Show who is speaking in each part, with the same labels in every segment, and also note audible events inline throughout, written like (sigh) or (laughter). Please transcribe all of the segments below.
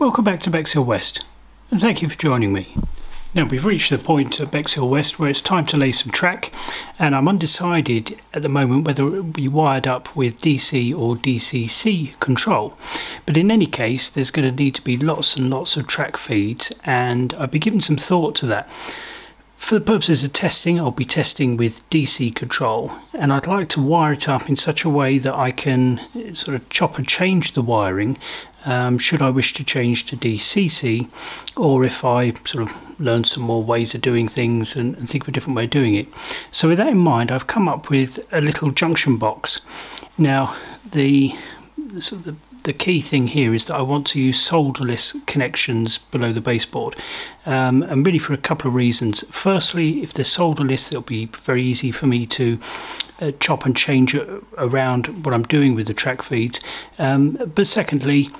Speaker 1: Welcome back to Bexhill West and thank you for joining me. Now we've reached the point at Bexhill West where it's time to lay some track and I'm undecided at the moment whether it will be wired up with DC or DCC control but in any case there's going to need to be lots and lots of track feeds and I've been giving some thought to that. For the purposes of testing, I'll be testing with DC control, and I'd like to wire it up in such a way that I can eh, sort of chop and change the wiring um, should I wish to change to DCC, or if I sort of learn some more ways of doing things and, and think of a different way of doing it. So, with that in mind, I've come up with a little junction box. Now, the, sort of the the key thing here is that I want to use solderless connections below the baseboard um, and really for a couple of reasons. Firstly, if they're solderless it'll be very easy for me to uh, chop and change around what I'm doing with the track feeds um, but secondly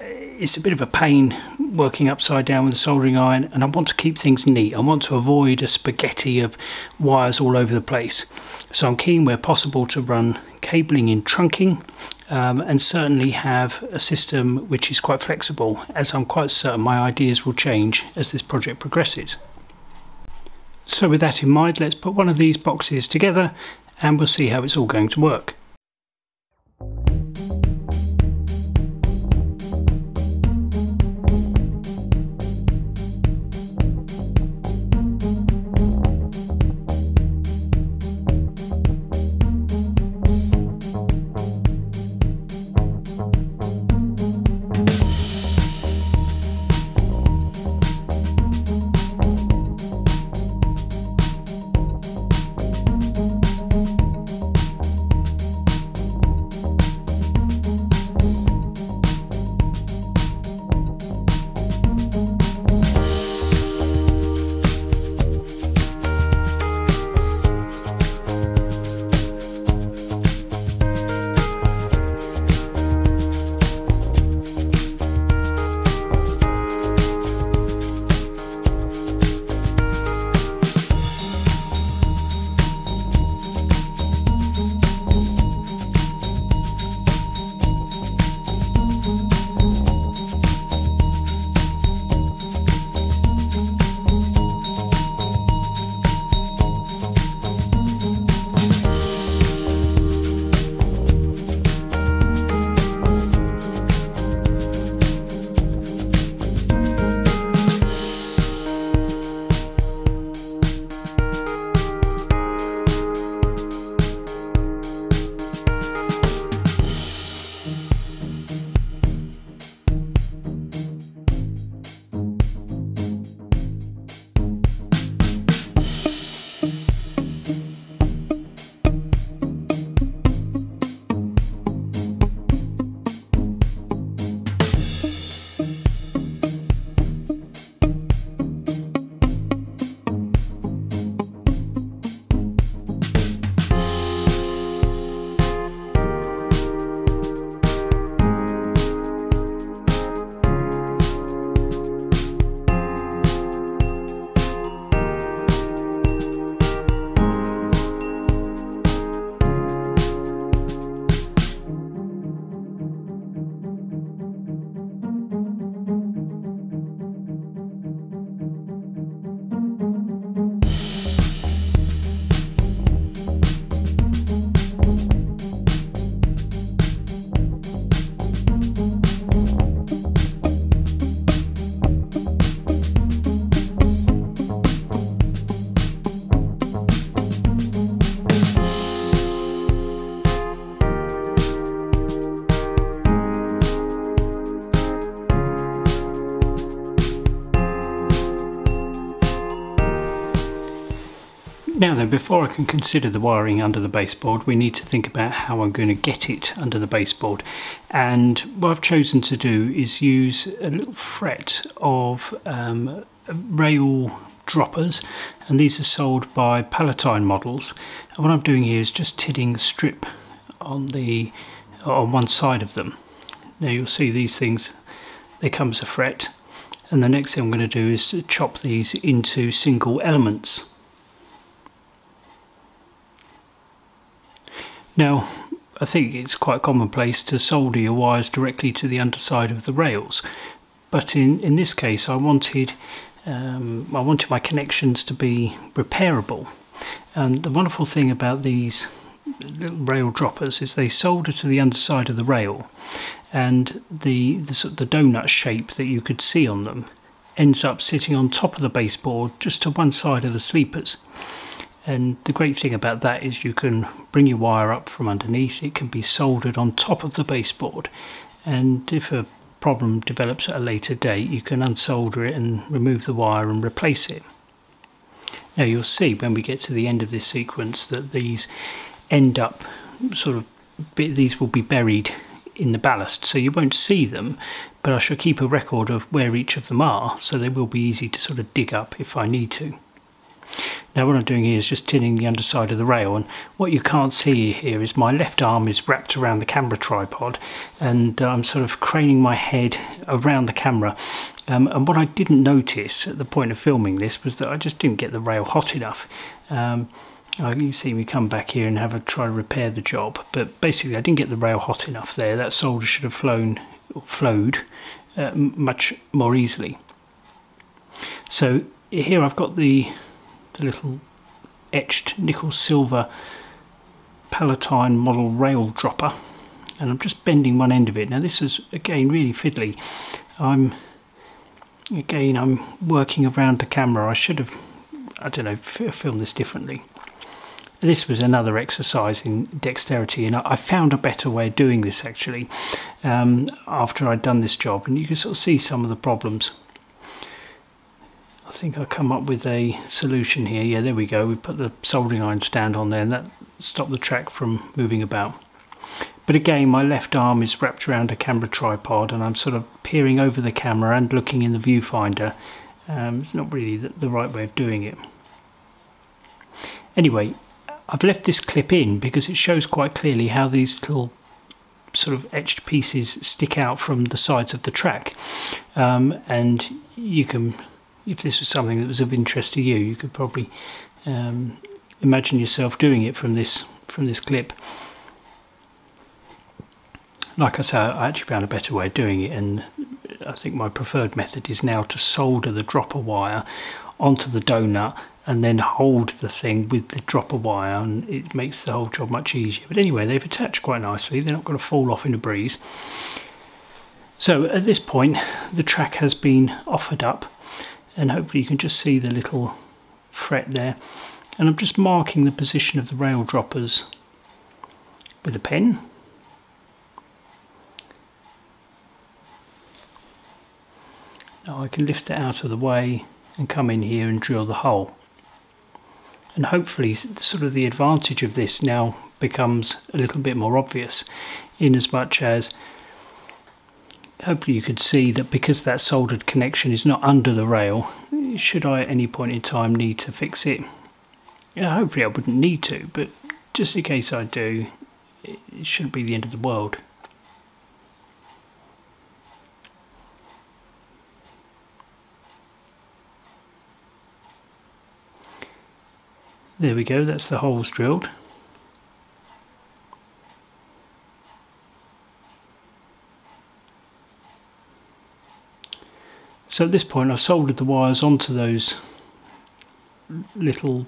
Speaker 1: it's a bit of a pain working upside down with a soldering iron and I want to keep things neat. I want to avoid a spaghetti of wires all over the place. So I'm keen where possible to run cabling in trunking um, and certainly have a system which is quite flexible as I'm quite certain my ideas will change as this project progresses. So with that in mind let's put one of these boxes together and we'll see how it's all going to work. Now then, before I can consider the wiring under the baseboard, we need to think about how I'm going to get it under the baseboard. And what I've chosen to do is use a little fret of um, rail droppers and these are sold by Palatine models. And what I'm doing here is just tinning the strip on the on one side of them. Now you'll see these things they come as a fret. And the next thing I'm going to do is to chop these into single elements Now, I think it's quite commonplace to solder your wires directly to the underside of the rails, but in, in this case I wanted um, I wanted my connections to be repairable. And the wonderful thing about these little rail droppers is they solder to the underside of the rail and the, the, sort of the donut shape that you could see on them ends up sitting on top of the baseboard just to one side of the sleepers and the great thing about that is you can bring your wire up from underneath. It can be soldered on top of the baseboard. And if a problem develops at a later date you can unsolder it and remove the wire and replace it. Now you'll see when we get to the end of this sequence that these end up sort of these will be buried in the ballast. So you won't see them but I shall keep a record of where each of them are so they will be easy to sort of dig up if I need to. Now what I'm doing here is just tinning the underside of the rail and what you can't see here is my left arm is wrapped around the camera tripod and I'm sort of craning my head around the camera. Um, and what I didn't notice at the point of filming this was that I just didn't get the rail hot enough. Um, you see me come back here and have a try to repair the job but basically I didn't get the rail hot enough there. That solder should have flown flowed uh, much more easily. So here I've got the the little etched nickel silver Palatine model rail dropper and I'm just bending one end of it. Now this is again really fiddly. I'm again I'm working around the camera. I should have I don't know filmed this differently. This was another exercise in dexterity and I found a better way of doing this actually um, after I'd done this job. And you can sort of see some of the problems I think I come up with a solution here. Yeah there we go. We put the soldering iron stand on there and that stopped the track from moving about. But again my left arm is wrapped around a camera tripod and I'm sort of peering over the camera and looking in the viewfinder. Um, it's not really the, the right way of doing it. Anyway I've left this clip in because it shows quite clearly how these little sort of etched pieces stick out from the sides of the track. Um, and you can if this was something that was of interest to you you could probably um, imagine yourself doing it from this from this clip like I say I actually found a better way of doing it and I think my preferred method is now to solder the dropper wire onto the donut and then hold the thing with the dropper wire and it makes the whole job much easier. But anyway, they've attached quite nicely. They're not going to fall off in a breeze. So at this point, the track has been offered up and hopefully you can just see the little fret there. And I'm just marking the position of the rail droppers with a pen. Now I can lift it out of the way and come in here and drill the hole and hopefully sort of the advantage of this now becomes a little bit more obvious in as much as hopefully you could see that because that soldered connection is not under the rail should I at any point in time need to fix it yeah, hopefully I wouldn't need to but just in case I do it shouldn't be the end of the world There we go, that's the holes drilled. So at this point I've soldered the wires onto those little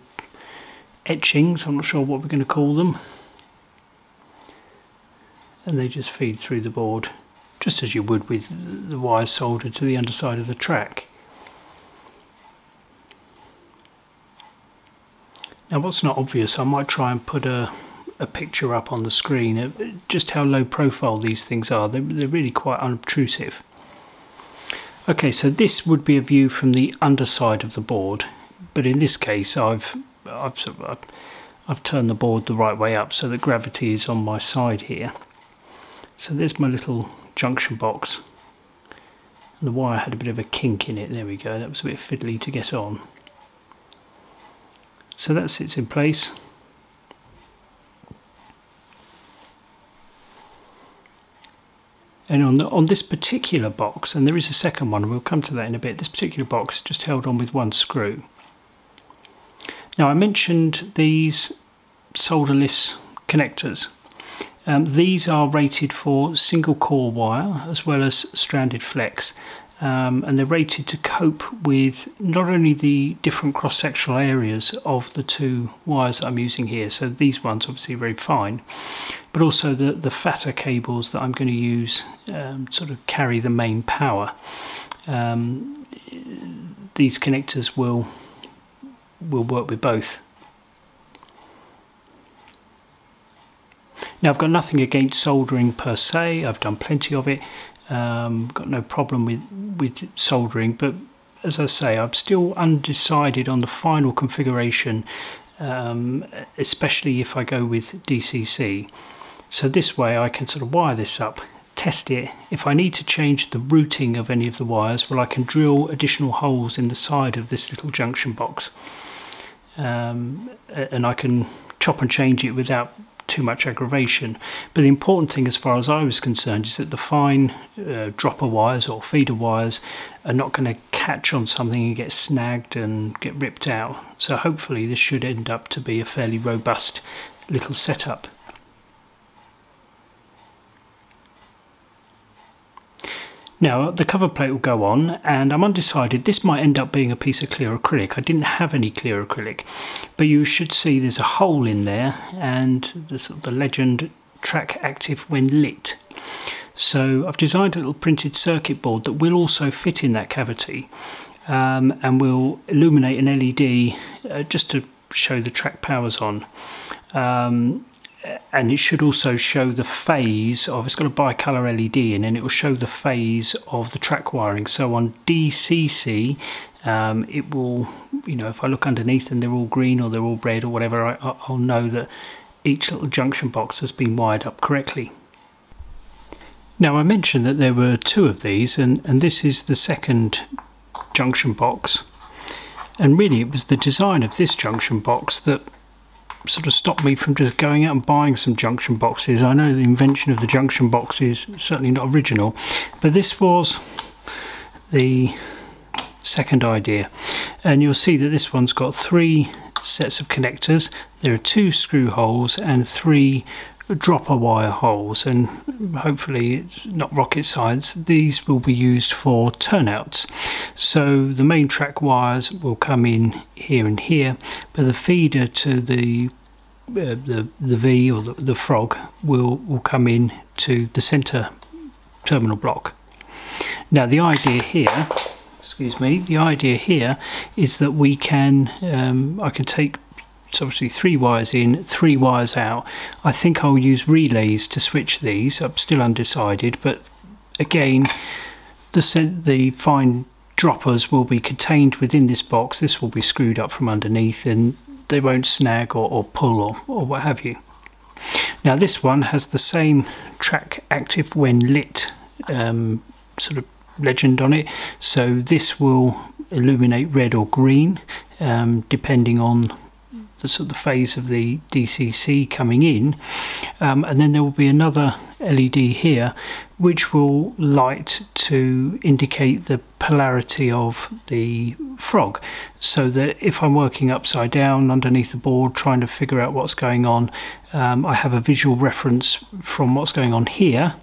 Speaker 1: etchings, I'm not sure what we're going to call them. And they just feed through the board, just as you would with the wires soldered to the underside of the track. Now what's not obvious, I might try and put a, a picture up on the screen of just how low profile these things are. They're, they're really quite unobtrusive. Okay, so this would be a view from the underside of the board, but in this case I've, I've, I've turned the board the right way up so that gravity is on my side here. So there's my little junction box. And The wire had a bit of a kink in it, there we go, that was a bit fiddly to get on. So that sits in place. And on, the, on this particular box, and there is a second one, we'll come to that in a bit, this particular box just held on with one screw. Now I mentioned these solderless connectors. Um, these are rated for single core wire as well as stranded flex um, and they're rated to cope with not only the different cross-sectional areas of the two wires that I'm using here, so these ones obviously very fine, but also the, the fatter cables that I'm going to use um, sort of carry the main power. Um, these connectors will will work with both. Now I've got nothing against soldering per se, I've done plenty of it, um, got no problem with, with soldering, but as I say, I'm still undecided on the final configuration, um, especially if I go with DCC. So this way I can sort of wire this up, test it. If I need to change the routing of any of the wires, well I can drill additional holes in the side of this little junction box. Um, and I can chop and change it without too much aggravation. But the important thing, as far as I was concerned, is that the fine uh, dropper wires or feeder wires are not going to catch on something and get snagged and get ripped out. So hopefully this should end up to be a fairly robust little setup. Now the cover plate will go on and I'm undecided, this might end up being a piece of clear acrylic. I didn't have any clear acrylic, but you should see there's a hole in there and the, sort of the legend track active when lit. So I've designed a little printed circuit board that will also fit in that cavity um, and will illuminate an LED uh, just to show the track powers on. Um, and it should also show the phase of it's got a bicolor LED in and it will show the phase of the track wiring. So on DCC um, it will you know if I look underneath and they're all green or they're all red or whatever I, will know that each little junction box has been wired up correctly. Now I mentioned that there were two of these and, and this is the second junction box. And really it was the design of this junction box that sort of stopped me from just going out and buying some junction boxes. I know the invention of the junction box is certainly not original, but this was the second idea. And you'll see that this one's got three sets of connectors. There are two screw holes and three dropper wire holes and hopefully it's not rocket science these will be used for turnouts. So the main track wires will come in here and here but the feeder to the uh, the the V or the, the frog will will come in to the center terminal block. Now the idea here excuse me the idea here is that we can um, I can take so obviously three wires in, three wires out. I think I'll use relays to switch these. I'm still undecided, but again, the, the fine droppers will be contained within this box. This will be screwed up from underneath and they won't snag or, or pull or, or what have you. Now this one has the same track active when lit um, sort of legend on it. So this will illuminate red or green um, depending on the sort of the phase of the DCC coming in. Um, and then there will be another LED here which will light to indicate the polarity of the frog. So that if I'm working upside down underneath the board trying to figure out what's going on um, I have a visual reference from what's going on here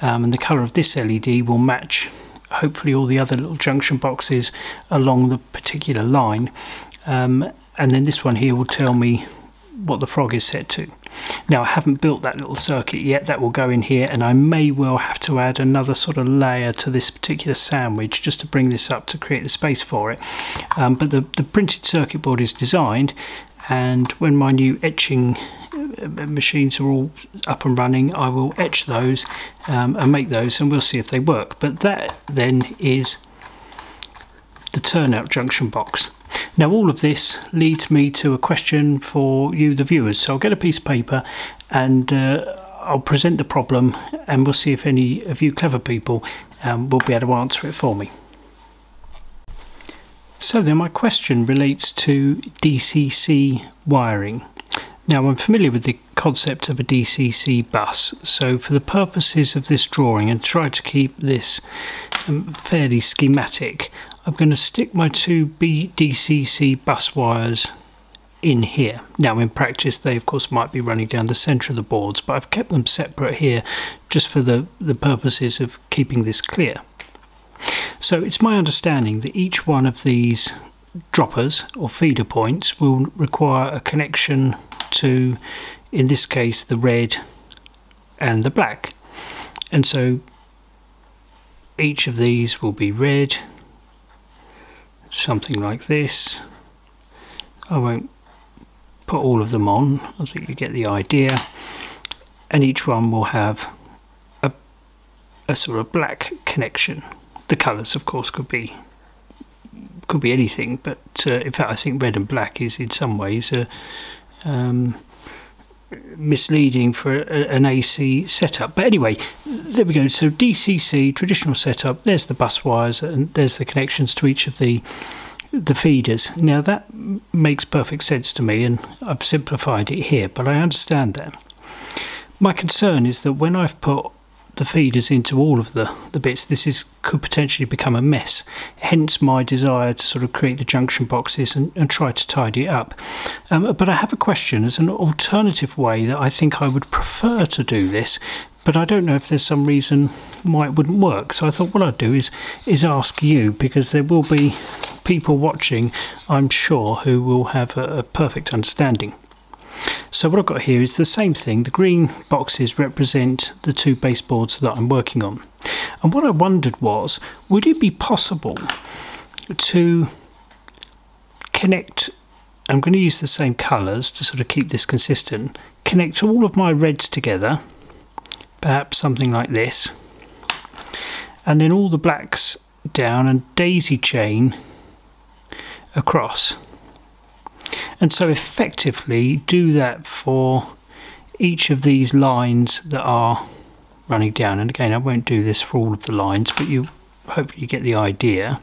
Speaker 1: um, and the colour of this LED will match hopefully all the other little junction boxes along the particular line. Um, and then this one here will tell me what the frog is set to. Now I haven't built that little circuit yet, that will go in here and I may well have to add another sort of layer to this particular sandwich just to bring this up to create the space for it. Um, but the, the printed circuit board is designed and when my new etching uh, machines are all up and running I will etch those um, and make those and we'll see if they work. But that then is the turnout junction box. Now all of this leads me to a question for you the viewers so I'll get a piece of paper and uh, I'll present the problem and we'll see if any of you clever people um, will be able to answer it for me. So then my question relates to DCC wiring. Now I'm familiar with the concept of a DCC bus so for the purposes of this drawing and try to keep this Um, fairly schematic I'm going to stick my two DCC bus wires in here. Now in practice they of course might be running down the centre of the boards but I've kept them separate here just for the, the purposes of keeping this clear. So it's my understanding that each one of these droppers or feeder points will require a connection to, in this case, the red and the black. And so each of these will be red, something like this. I won't put all of them on, I think you get the idea. And each one will have a, a sort of black connection. The colours, of course, could be could be anything, but uh, in fact, I think red and black is in some ways uh, um, misleading for a, an AC setup. But anyway, there we go. So DCC traditional setup. There's the bus wires and there's the connections to each of the the feeders. Now that makes perfect sense to me, and I've simplified it here. But I understand that. My concern is that when I've put the feeders into all of the, the bits, this is could potentially become a mess. Hence my desire to sort of create the junction boxes and, and try to tidy it up. Um, but I have a question as an alternative way that I think I would prefer to do this, but I don't know if there's some reason why it wouldn't work. So I thought what I'd do is is ask you because there will be people watching, I'm sure, who will have a, a perfect understanding. So what I've got here is the same thing. The green boxes represent the two baseboards that I'm working on. And what I wondered was, would it be possible to connect, I'm going to use the same colours to sort of keep this consistent, connect all of my reds together, perhaps something like this, and then all the blacks down and daisy chain across and so effectively do that for each of these lines that are running down. And again I won't do this for all of the lines but you hopefully you get the idea.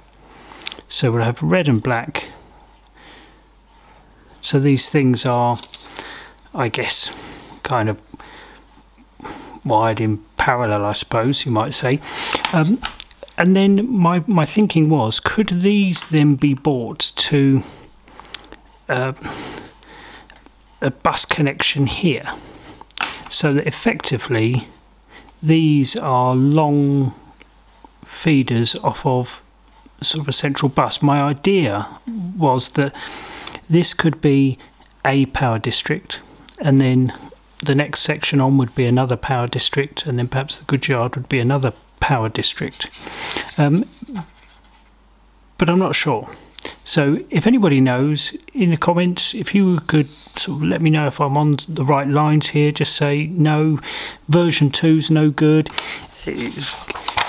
Speaker 1: So we'll have red and black. So these things are I guess kind of wired in parallel I suppose you might say. Um, and then my my thinking was could these then be bought to uh, a bus connection here so that effectively these are long feeders off of sort of a central bus. My idea was that this could be a power district and then the next section on would be another power district and then perhaps the goods yard would be another power district. Um, but I'm not sure. So if anybody knows in the comments, if you could sort of let me know if I'm on the right lines here, just say no, version two's no good. It's,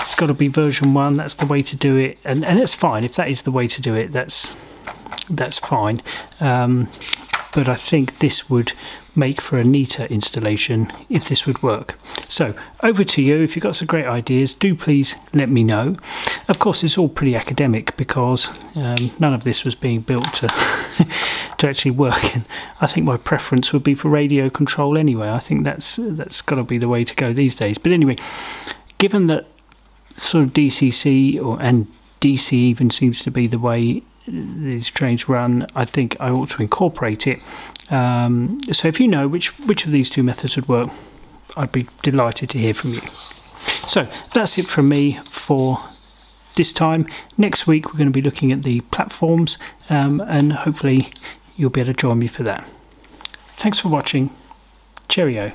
Speaker 1: it's got to be version one. That's the way to do it, and and it's fine if that is the way to do it. That's that's fine. Um, but I think this would make for a neater installation if this would work. So over to you. If you've got some great ideas, do please let me know. Of course, it's all pretty academic because um, none of this was being built to (laughs) to actually work. And I think my preference would be for radio control anyway. I think that's that's got to be the way to go these days. But anyway, given that sort of DCC or and DC even seems to be the way these trains run, I think I ought to incorporate it. Um, so if you know which which of these two methods would work, I'd be delighted to hear from you. So that's it from me for this time. Next week we're going to be looking at the platforms um, and hopefully you'll be able to join me for that. Thanks for watching. Cheerio.